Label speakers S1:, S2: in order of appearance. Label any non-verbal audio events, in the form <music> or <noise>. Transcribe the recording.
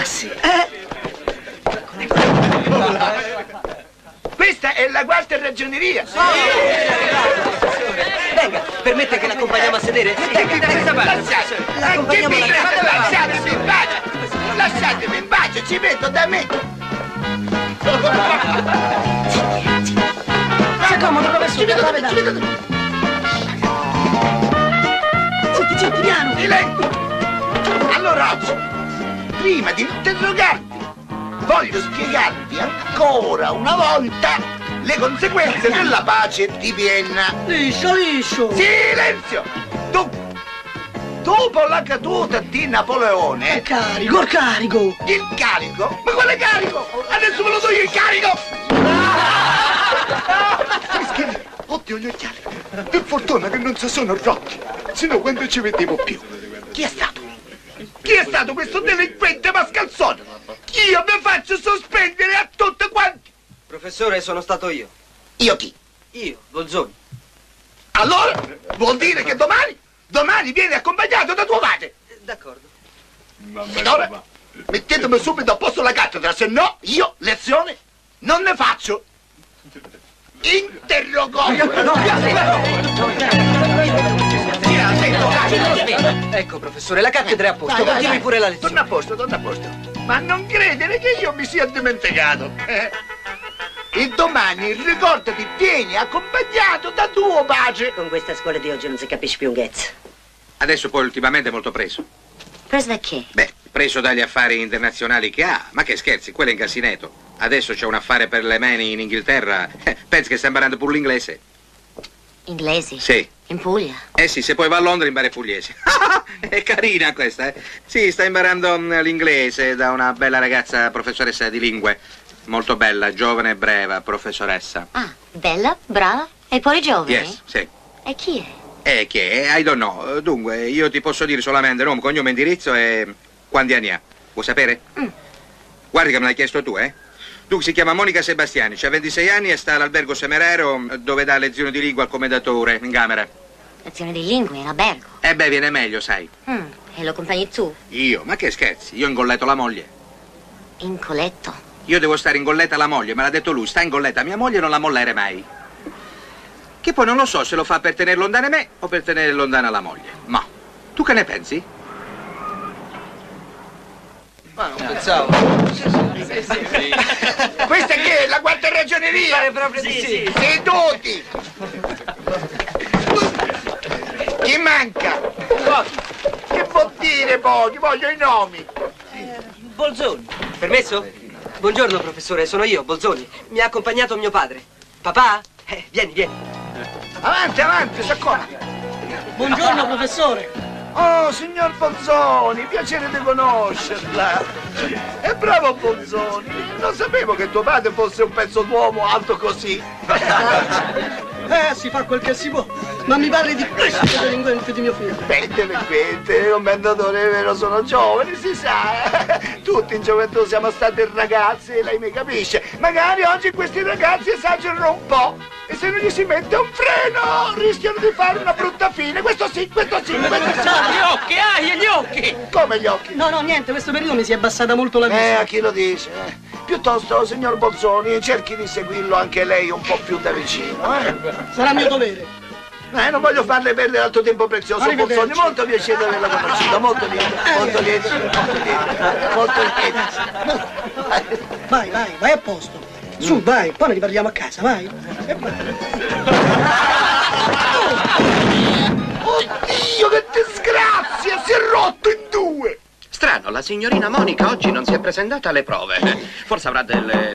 S1: Ma sì.
S2: Eh?
S3: Questa è la quarta ragioneria.
S1: Venga, permette che l'accompagniamo a sedere? Venga, da questa parte. L'accompagniamo
S3: me,
S1: casa.
S3: lasciatemi in pace. Lasciatemi in pace, ci metto da me.
S2: Si accomoda, professore,
S3: Ci
S2: la
S3: vedo, ci
S2: vedo.
S3: vedo.
S2: Zitti, zitti, piano.
S3: Silenzio! Prima di interrogarti, voglio spiegarti ancora una volta le conseguenze della pace di Vienna.
S2: Liscio, liscio.
S3: Silenzio! Tu, dopo la caduta di Napoleone,
S2: Il carico, il carico.
S3: il carico, ma quale carico? Adesso ve lo do io il carico! Oddio gli occhiali! Per fortuna che non si sono rotti, sennò quando ci vedevo più. Chi è stato? Chi è stato questo delinquente mascalzone? Io vi faccio sospendere a tutti quanti!
S1: Professore, sono stato io.
S3: Io chi?
S1: Io, Bolzoni.
S3: Allora vuol dire che domani, domani vieni accompagnato da tuo padre!
S1: Eh, D'accordo.
S3: Ed ora mettetemi subito a posto la cattedra, se no io lezione non ne faccio. Interrogatorio.
S1: Ecco, professore, la cattedra è a posto.
S3: Vai, vai,
S1: Continui
S3: vai.
S1: pure la
S3: Torna
S1: lezione.
S3: a posto, torna a posto. Ma non credere che io mi sia dimenticato. eh? E domani ricordati, vieni accompagnato da tuo padre.
S4: Con questa scuola di oggi non si capisce più un ghezzo.
S5: Adesso poi ultimamente è molto preso.
S4: Preso da che?
S5: Beh, preso dagli affari internazionali che ha. Ma che scherzi, quello è in Cassineto. Adesso c'è un affare per le mani in Inghilterra. Eh, Pensi che sta imparando pure l'inglese?
S4: Inglesi?
S5: Sì.
S4: In Puglia?
S5: Eh sì, se poi va a Londra impara il pugliese. <laughs> è carina questa, eh? Sì, sta imparando mm, l'inglese da una bella ragazza professoressa di lingue. Molto bella, giovane e breva, professoressa.
S4: Ah, bella, brava e poi giovane?
S5: Yes, sì.
S4: E chi è?
S5: E che è? I don't know. Dunque, io ti posso dire solamente nome, cognome, indirizzo e quanti anni ha. Vuoi sapere?
S4: Mm.
S5: Guardi che me l'hai chiesto tu, eh? Dunque, si chiama Monica Sebastiani, ha 26 anni e sta all'albergo Semerero dove dà lezioni di lingua al commendatore, in camera.
S4: Lezione di lingue in albergo.
S5: E beh, viene meglio, sai.
S4: Mm, E lo accompagni tu?
S5: Io? Ma che scherzi? Io ingolleto la moglie.
S4: In coletto?
S5: Io devo stare in golletta alla moglie, me l'ha detto lui, sta in golletta mia moglie e non la mollare mai. Che poi non lo so se lo fa per tenere lontana me o per tenere lontana la moglie. Ma tu che ne pensi?
S1: Ma non pensavo.
S3: Questa che è la quarta ragioneria.
S1: Pare proprio di sì.
S3: Seduti. Chi manca? Che vuol dire pochi? Voglio i nomi.
S1: Bolzoni. Permesso? Buongiorno, professore, sono io, Bolzoni. Mi ha accompagnato mio padre. Papà? Eh, vieni, vieni.
S3: Avanti, avanti, s'accomodi.
S2: Buongiorno, professore.
S3: Oh, signor Bolzoni, piacere di conoscerla. È bravo Bolzoni. Non sapevo che tuo padre fosse un pezzo d'uomo alto così. <laughs>
S2: Eh, si fa quel che si può. Ma mi parli di questo delinquente di mio figlio.
S3: Beh, delinquente, il commendatore è vero, sono giovani, si sa. Tutti in gioventù siamo stati ragazzi, lei mi capisce. Magari oggi questi ragazzi esagerano un po'. E se non gli si mette un freno, rischiano di fare una brutta fine. Questo sì, questo sì, questo sì.
S1: Gli occhi, ah, gli occhi!
S3: Come gli occhi?
S2: No, no, niente, questo periodo mi si è abbassata molto la
S3: Eh,
S2: vista.
S3: a chi lo dice? eh? Piuttosto, signor Bolzoni, cerchi di seguirlo anche lei un po' più da vicino, eh?
S2: Sarà mio dovere.
S3: Eh, non voglio farle perdere altro tempo prezioso. Bolzoni. Molto piacere di averla conosciuta, molto lieto, molto lieto, molto lieto, molto lieto.
S2: Vai, vai, vai a posto. Su, vai, poi ne riparliamo a casa, vai. E vai.
S3: Oddio, che disgrazia! Si è rotto in due!
S6: Strano, la signorina Monica oggi non si è presentata alle prove. Forse avrà delle